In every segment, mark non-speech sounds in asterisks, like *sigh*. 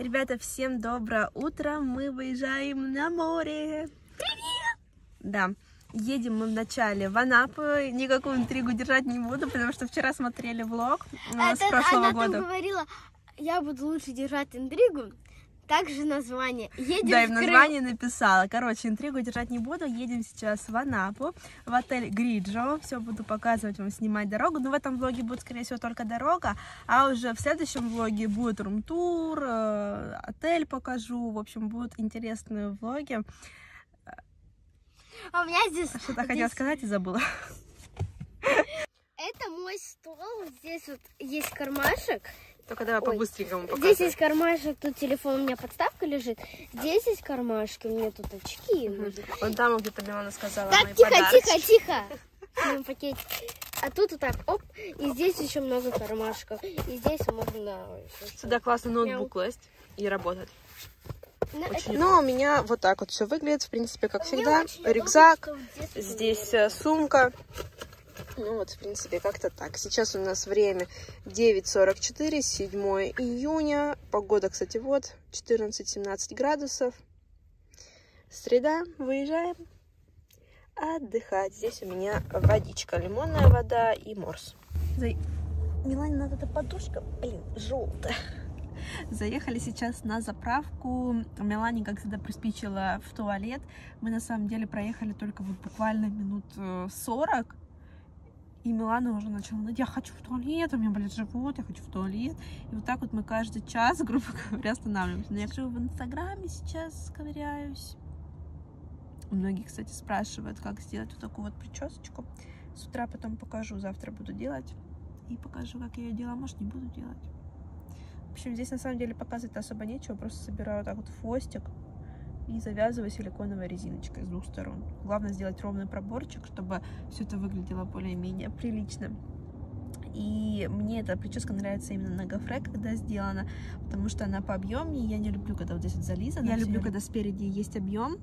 Ребята, всем доброе утро. Мы выезжаем на море. Привет! Да, едем мы вначале в Анапу. Никакую интригу держать не буду, потому что вчера смотрели влог э, с прошлого она года. там говорила, я буду лучше держать интригу. Также название. Едем Да, и в названии написала. Короче, интригу держать не буду. Едем сейчас в Анапу, в отель Гриджо. Все буду показывать вам, снимать дорогу. Но в этом влоге будет, скорее всего, только дорога. А уже в следующем влоге будет рум-тур, э, отель покажу. В общем, будут интересные влоги. А у меня здесь... Что-то хотела здесь- сказать и забыла. Это мой стол. Здесь вот есть кармашек. Только давай по-быстренькому Здесь есть кармашек, тут телефон, у меня подставка лежит. Здесь есть кармашки, у меня тут очки. Вон там где-то Милана сказала Так, тихо, тихо, тихо. Пакетик. А тут вот так, оп, и здесь еще много кармашков. И здесь можно... Сюда классный Мяу. ноутбук класть и работать. На- Ну, у меня вот так вот все выглядит, в принципе, как всегда. очень удобно, Рюкзак, здесь э, сумка. Ну вот, в принципе, как-то так. Сейчас у нас время 9.44, 7 июня. Погода, кстати, вот, 14-17 градусов. Среда, выезжаем отдыхать. Здесь у меня водичка, лимонная вода и морс. Милане надо эта подушка, блин, желтая. Заехали сейчас на заправку. Мелани, как всегда, приспичила в туалет. Мы на самом деле проехали только вот буквально минут э, 40. И Милана уже начала, ну, я хочу в туалет, у меня болит живот, я хочу в туалет. И вот так вот мы каждый час, *laughs* грубо говоря, останавливаемся. Но я живу в Инстаграме сейчас, ковыряюсь. Многие, кстати, спрашивают, как сделать вот такую вот причесочку. С утра потом покажу, завтра буду делать. И покажу, как я ее делала, может, не буду делать. В общем, здесь на самом деле показывать особо нечего, просто собираю вот так вот хвостик и завязываю силиконовой резиночкой с двух сторон. Главное сделать ровный проборчик, чтобы все это выглядело более-менее прилично. И мне эта прическа нравится именно на гофре, когда сделана, потому что она по объемнее. Я не люблю, когда вот здесь вот зализано. Я люблю, когда спереди есть объем.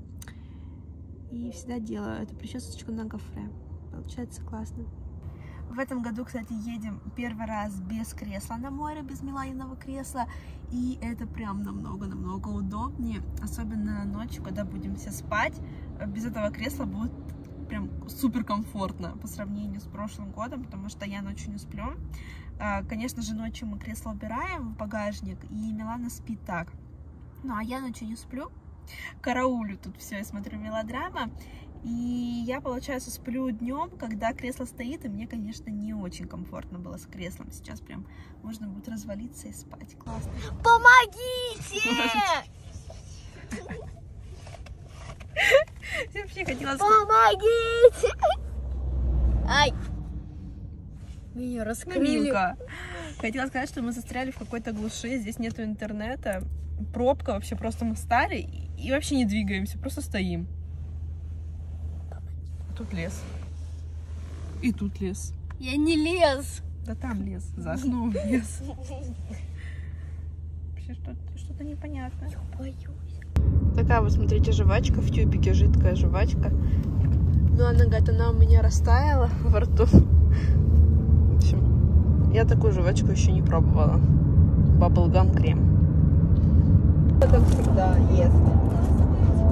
И всегда делаю эту причесочку на гофре. Получается классно. В этом году, кстати, едем первый раз без кресла на море, без Миланиного кресла. И это прям намного-намного удобнее. Особенно ночью, когда будем все спать. Без этого кресла будет прям супер комфортно по сравнению с прошлым годом, потому что я ночью не сплю. А, Конечно же, ночью мы кресло убираем в багажник, и Милана спит так. Ну, а я ночью не сплю. Караулю тут все, я смотрю мелодрама. И я, получается, сплю днем, когда кресло стоит, и мне, конечно, не очень комфортно было с креслом. Сейчас прям можно будет развалиться и спать. Классно. Помогите! *laughs* Я вообще хотела. Помогите! Ай! Меня раскрыли. Милка. Хотела сказать, что мы застряли в какой-то глуши, здесь нету интернета, пробка вообще, просто мы стали и- и вообще не двигаемся, просто стоим. Тут лес. И тут лес. Я не лез. Да там лес, за окном *laughs* лес. Вообще что-то, что-то непонятное. Боюсь. Такая вот, смотрите, жвачка в тюбике, жидкая жвачка. Ну, она говорит, она у меня растаяла *laughs* во рту. В общем, я такую жвачку еще не пробовала. Баблгам крем. Как всегда, ест.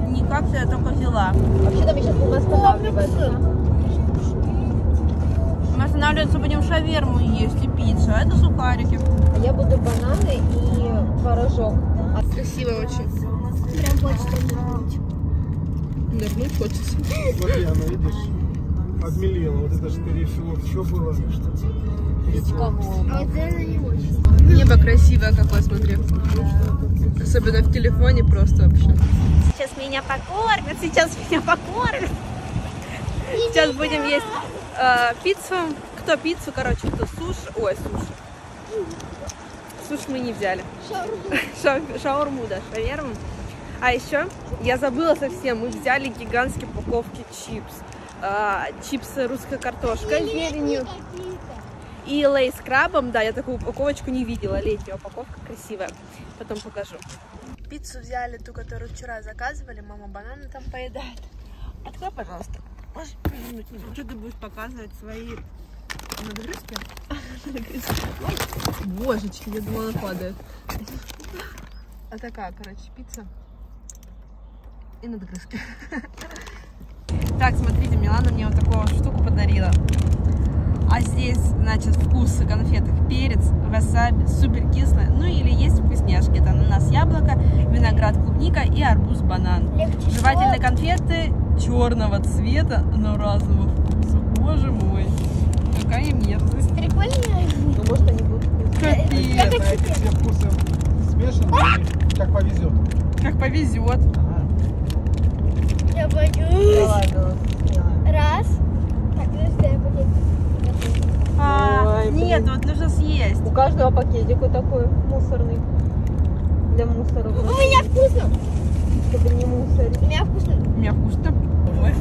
Никак я только взяла. Вообще там сейчас будем останавливаться. Мы останавливаться будем шаверму есть и пиццу, а это сухарики. А я буду бананы и творожок. Красиво очень. Прям хочется нырнуть. Нырнуть хочется. Вот я, она, видишь, обмелела. Вот это, скорее всего, все было. Небо красивое какое, смотри. Особенно в телефоне просто вообще. Сейчас меня покормят, сейчас меня покормят. Сейчас будем есть э, пиццу. Кто пиццу, короче, кто суш. Ой, суш. Суш мы не взяли. Ша- Шаурму, да, шаверму. А еще я забыла совсем, мы взяли гигантские упаковки чипс. А, чипсы русская картошка с зеленью. И лей с крабом, да, я такую упаковочку не видела. Летняя упаковка красивая. Потом покажу. Пиццу взяли, ту, которую вчера заказывали. Мама бананы там поедает. Открой, пожалуйста. Можешь? Что ты будешь показывать свои нагрузки? *laughs* Божечки, я думала, она падает. А такая, короче, пицца. И надгрызки. *laughs* Так, смотрите, Милана мне вот такую вот штуку подарила. А здесь, значит, вкус конфеток перец, васаби, супер кислое. Ну или есть вкусняшки. Это ананас, яблоко, виноград, клубника и арбуз, банан. Легче Жевательные конфеты черного цвета, но разного вкуса. Боже мой, какая мерзость. Прикольно. Ну, может, они будут вкусные. Капец, эти все вкусы смешаны, как повезет. как повезет. Я Да боюсь. Раз. Так, подожди, я пакетик. А, Ой, нет, блин. вот нужно съесть. У каждого пакетик вот такой мусорный. Для мусора. У меня вкусно. Чтобы не мусорить. У меня вкусно. У меня вкусно. Ой.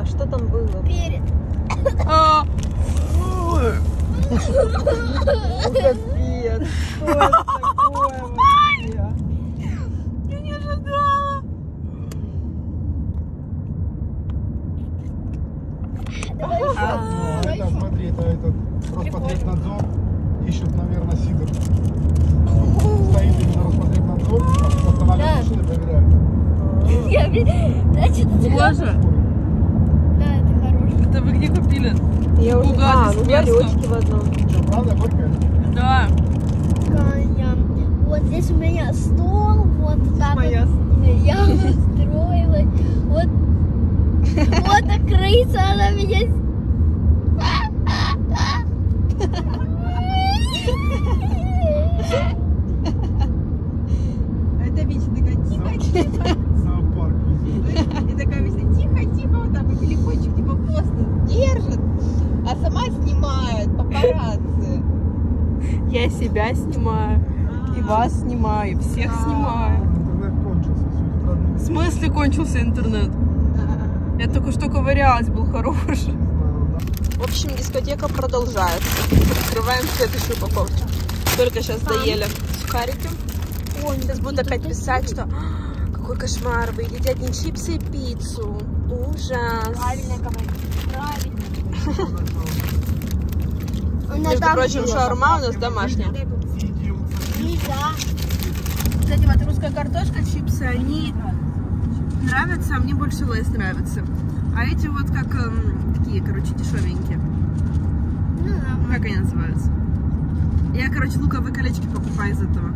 А что там было? Перец. А, капец. Что это такое вообще? я не ожидала. А, Ну, это, смотри, это этот Роспотребнадзор ищет, наверное, сидр. Стоит именно Роспотребнадзор, останавливает Да. машины, проверяет. Я, Боже, Да, это хорошо. это вы где купили? Я уже... А, ну ларечки в одном. Что, правда, горькая? Да. Вот здесь у меня стол, вот так Моя вот я устроилась. Вот, вот эта крыса, она меня... *laughs* Это Вича такая тихо-тихо. Зоопарк. И такая Вича тихо-тихо, вот так вот телефончик типа просто держит, а сама снимает папарацци. Я себя снимаю, и вас снимаю, и всех снимаю. Интернет кончился, судит родные. В смысле кончился интернет? Я только что ковырялась, был хорош. В общем, дискотека продолжается. Открываем следующую упаковку. Только сейчас доели сухарики. Сейчас будут опять писать, что «А, какой кошмар, вы едите одни чипсы и пиццу. Ужас. Между прочим, шаурма у нас домашняя. Нельзя. Кстати, вот русская картошка, чипсы, они нравятся, а мне больше лейс нравится. А эти вот как эм, такие, короче, дешевенькие. Ну. Как они называются? Я, короче, луковые колечки покупаю из этого.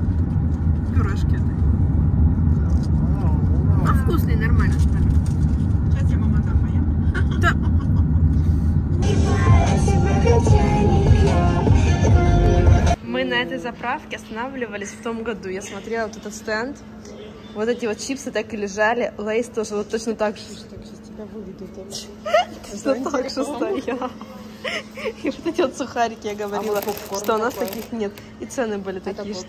Пюрешки. Вкусные, нормально. Сейчас я мама дам моя. Да. Мы на этой заправке останавливались в том году. Я смотрела вот этот стенд. Вот эти вот чипсы так и лежали. Лейс тоже вот точно так же. Точно *laughs* так же стоял. И вот эти вот сухарики я говорила, что у нас таких нет. И цены были такие же.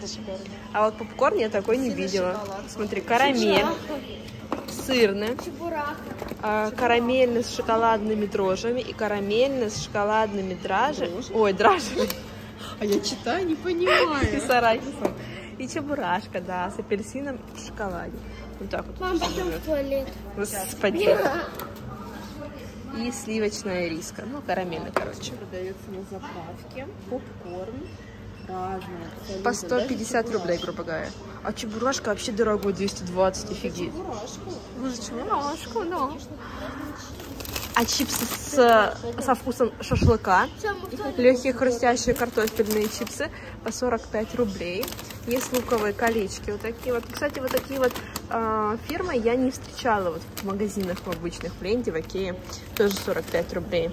А вот попкорн я такой не видела. Смотри, карамель, сырный, а, карамельный с шоколадными дрожжами и карамельный с шоколадными дражами. Ой, дражами. А я читаю, не *laughs* И понимаю. с арахисом. И чебурашка, да, с апельсином и в шоколаде. Вот так вот. Мам, пойдем в туалет. Господи. И сливочная риска. Ну, карамельный, короче. Продается на заправке попкорн разный. По 150 рублей, грубо говоря. А чебурашка вообще дорогой, 220, офигеть. Ну, за чебурашку, да. А чипсы с, со вкусом шашлыка. Легкие хрустящие картофельные чипсы по 45 рублей. Есть луковые колечки вот такие вот. Кстати, вот такие вот а, фирмы я не встречала вот в магазинах в обычных, в Ленте, в Окее. Тоже 45 рублей.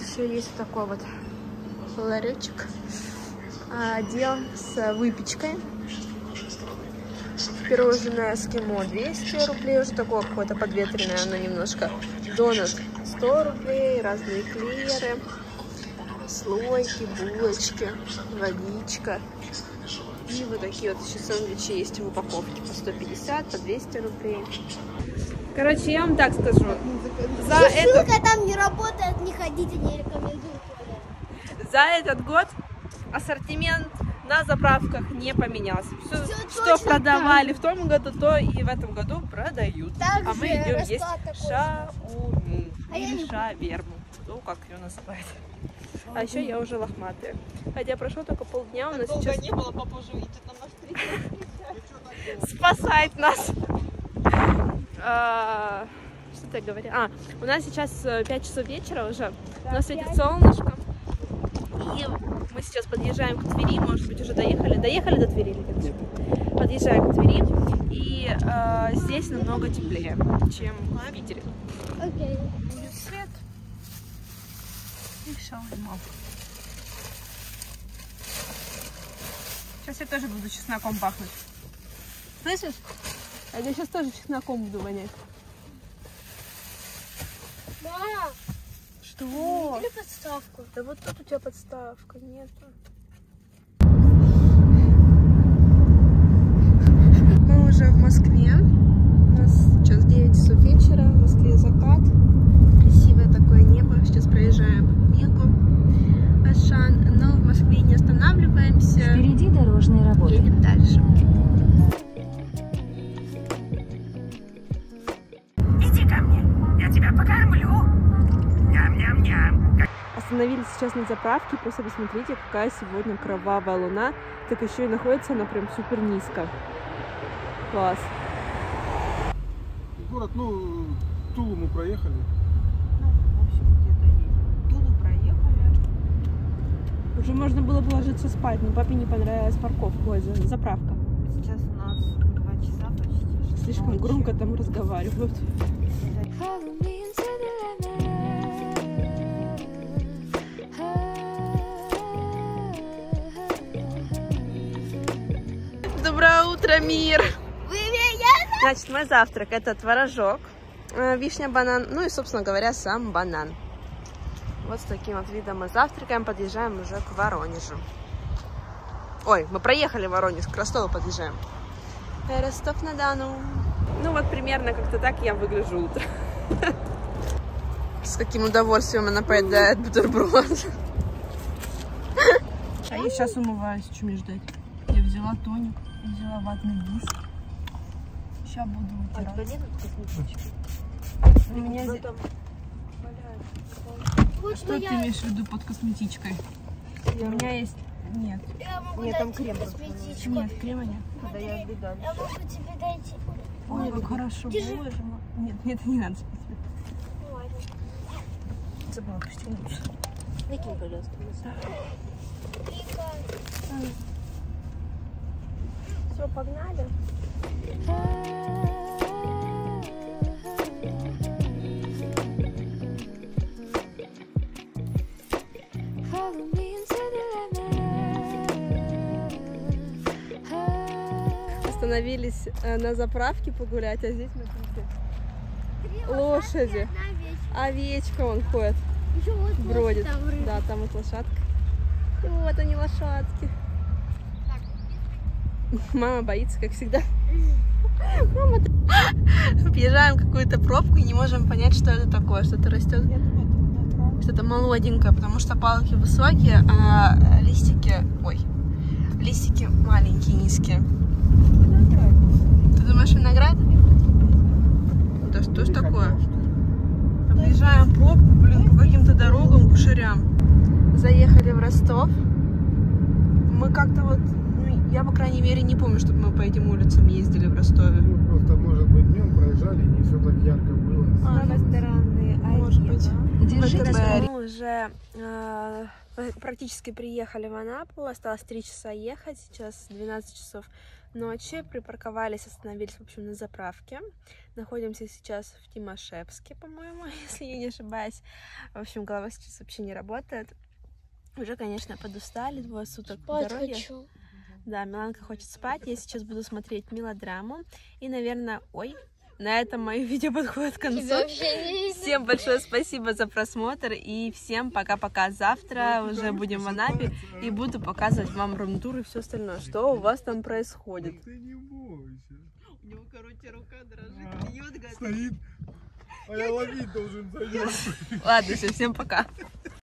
Еще есть вот такой вот ларечек. А, Отдел с выпечкой. Пирожное эскимо 200 рублей, уже такое какое-то подветренное, оно немножко. Донат 100 рублей, разные эклеры, слойки, булочки, водичка. И вот такие вот еще сэндвичи есть в упаковке по 150, по 200 рублей. Короче, я вам так скажу. За этот, Ссылка там не работает, не ходите, не рекомендую. за этот год ассортимент на заправках не поменялся. Все, Всё что продавали в том году, то и в этом году продают. Так а мы идем есть шаурму или не- шаверму. Кто как ее называет. А еще я уже лохматая. Хотя прошло только полдня, у нас сейчас не было, папа уже идет нам навстречу. спасает нас. А, Что-то я говорю. А, у нас сейчас 5 часов вечера уже. У нас светит солнышко. И мы сейчас подъезжаем к Твери, может быть, уже доехали. Доехали до Твери или нет? Подъезжаем к Твери. И а, здесь намного теплее, чем в Питере. Окей. И все, Сейчас я тоже буду чесноком пахнуть. Слышишь? А я сейчас тоже чесноком буду вонять. Мама, Что? или подставку? Да вот тут у тебя подставка, нет. Мы уже в Москве. У нас сейчас 9 часов вечера. В Москве закат. Красивое такое небо. Сейчас проезжаем Мегу, Ашан. Но в Москве не останавливаемся. Впереди дорожные работы. Едем дальше. Иди ко мне, я тебя покормлю. Ням-ням-ням. Остановились сейчас на заправке. Просто посмотрите, какая сегодня кровавая луна. Так еще и находится она прям супер низко. Класс. Город, ну, Тулу мы проехали. Тулу проехали. Уже можно было бы ложиться спать, но папе не понравилась парковка, ой, за- заправка. Сейчас у нас два часа почти. Слишком ночи. громко там разговаривают. Доброе утро, мир! Значит, мой завтрак это творожок, э, вишня, банан, ну и, собственно говоря, сам банан. Вот с таким вот видом мы завтракаем, подъезжаем уже к Воронежу. Ой, мы проехали Воронеж, к Ростову подъезжаем. Э, Ростов-на-Дону. Ну вот примерно как-то так я выгляжу утром. С каким удовольствием она поедает бутерброд. А я сейчас умываюсь, что мне ждать? Я взяла тоник, взяла ватный диск. Сейчас буду вытирать. У меня здесь... Вот Что ты моя- имеешь в виду под косметичкой? У меня есть... Нет, Я могу Нет, там крем косметичку. нет, крема нет. Когда я дальше. Я могу тебе дать... Ой, как хорошо. Держи. Боже мой. Нет, нет, не надо. Ну, ладно. Забыла пристегнуть. Выкинь, пожалуйста. Все, погнали. Остановились э, на заправке погулять, а здесь, смотрите, лошади. Овечка. Вон ходит, Еще вот лошадь бродит. там рыба. Да, там вот лошадка. И вот они, лошадки. Мама боится, как всегда. *laughs* Мама... Въезжаем *laughs* в какую-то пробку и не можем понять, что это такое. Что-то растет. Что-то молоденькое, потому что палки высокие, а листики... Ой, листики маленькие, низкие. Ты думаешь, виноград? Да что ж такое? Объезжаем пробку, блин, по каким-то дорогам, кушарям. Заехали в Ростов. Мы как-то вот, ну, я, по крайней мере, не помню, чтобы мы по этим улицам ездили в Ростове. Ну, просто, может быть, днем проезжали, и не все так ярко было. А, стороны Может быть. Держитесь Мы уже э, практически приехали в Анапу. Осталось 3 часа ехать. Сейчас 12 часов ночи. Припарковались, остановились, в общем, на заправке. Находимся сейчас в Тимошевске, по-моему, *laughs* если я не ошибаюсь. В общем, голова сейчас вообще не работает. Уже, конечно, подустали, двое суток Спать дороге. хочу. Да, Миланка хочет спать. Я сейчас буду смотреть мелодраму. И, наверное, ой, на этом мое *laughs* видео подходит к концу. Всем большое спасибо за просмотр и всем пока-пока. Завтра уже будем в Анапе и буду показывать вам рум-тур и все остальное. Что у вас там происходит? Ты не бойся. У него, короче, рука дрожит, А, бьет, говорит. Стоит. А я ловить должен. Ладно, все, всем пока.